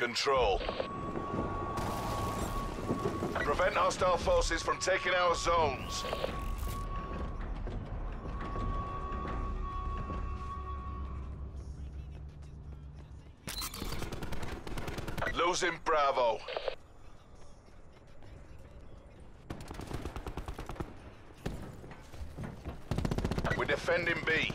control. Prevent hostile forces from taking our zones. Losing Bravo. We're defending B.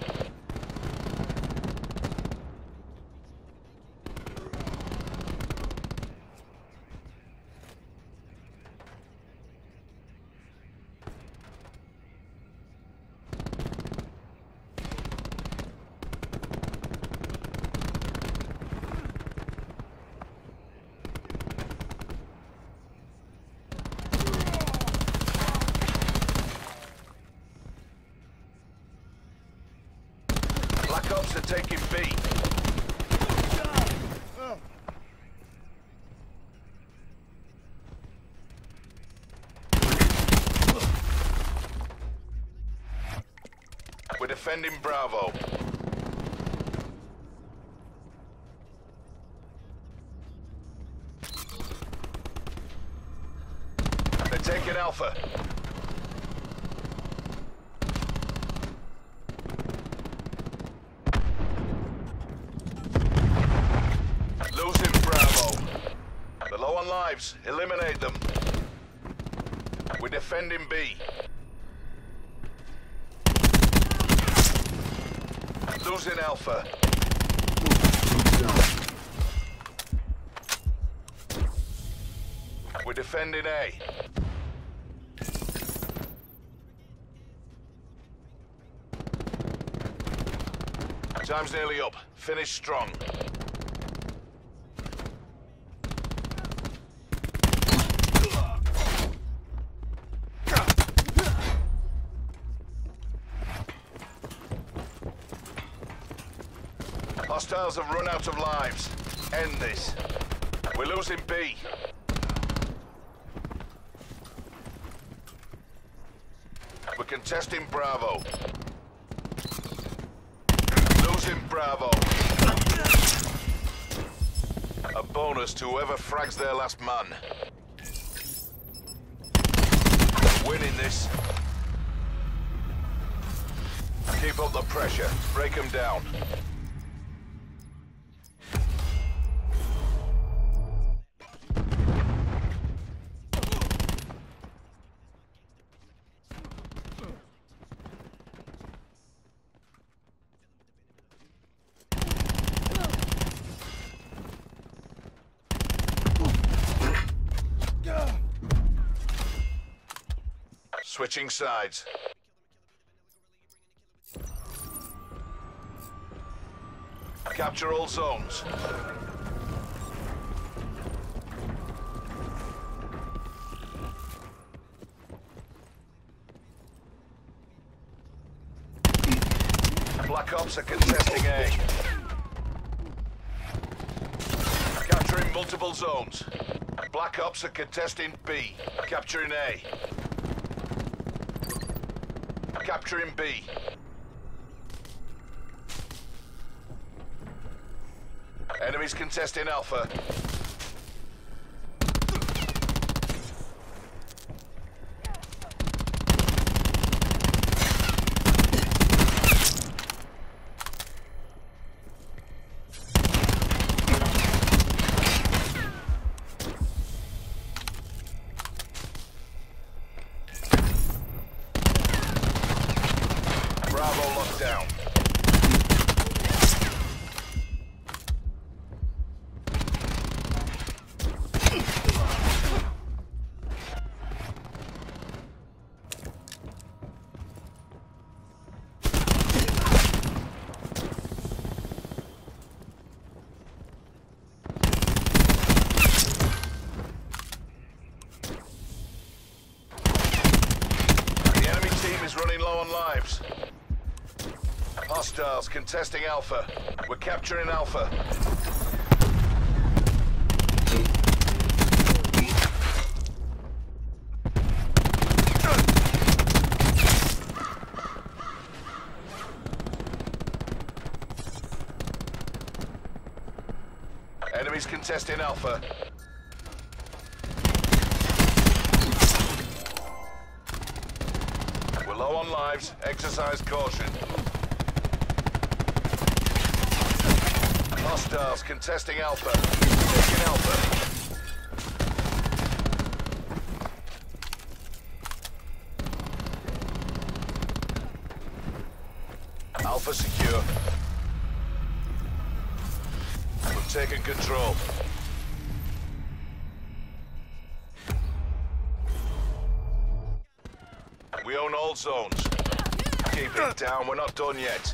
Black Ops are taking B. We're defending Bravo. They're taking Alpha. Losing Bravo. They're on lives. Eliminate them. We're defending B. Losing Alpha. We're defending A. Time's nearly up. Finish strong. Hostiles have run out of lives. End this. We're losing B. We're contesting Bravo. Losing Bravo. A bonus to whoever frags their last man. Winning this. Keep up the pressure. Break them down. Switching sides. Capture all zones. Black Ops are contesting A. Capturing multiple zones. Black Ops are contesting B. Capturing A. Capturing B. Enemies contesting Alpha. Bravo locked down. The enemy team is running low on lives. Hostiles contesting Alpha. We're capturing Alpha. Enemies contesting Alpha. We're low on lives. Exercise caution. Hostiles contesting Alpha. Taking Alpha. Alpha secure. We've taken control. We own all zones. Keep it down, we're not done yet.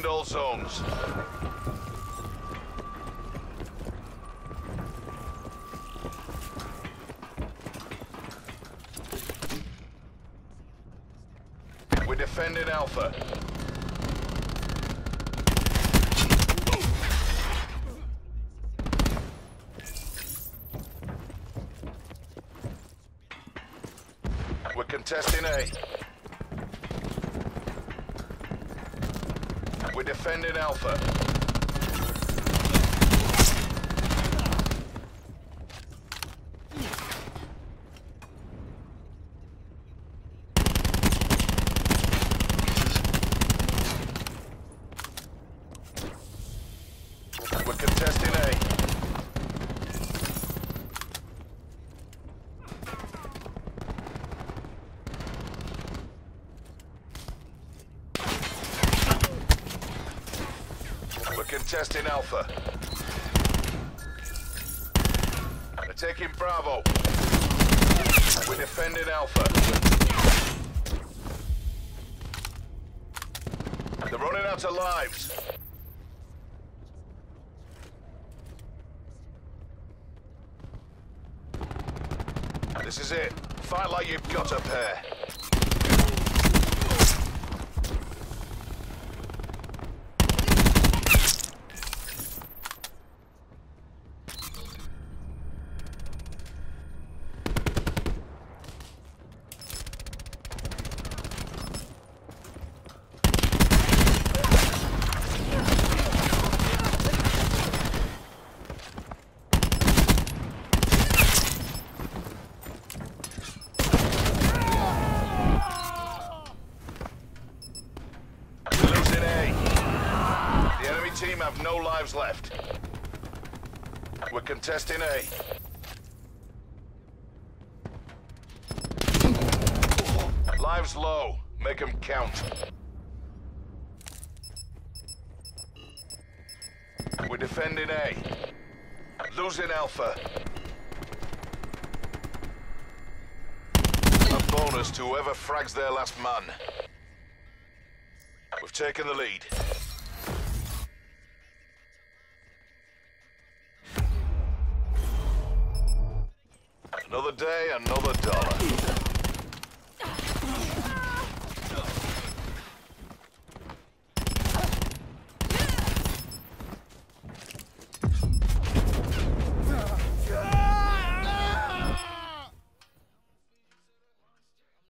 Defend all zones. We're defending Alpha. We're contesting A. We're defending Alpha. We're contesting A. We're contesting Alpha. They're taking Bravo. We're defending Alpha. They're running out of lives. This is it. Fight like you've got a pair. We're losing A. The enemy team left. We're contesting A. Lives low. Make them count. We're defending A. Losing Alpha. A bonus to whoever frags their last man. We've taken the lead. Another day, another dollar.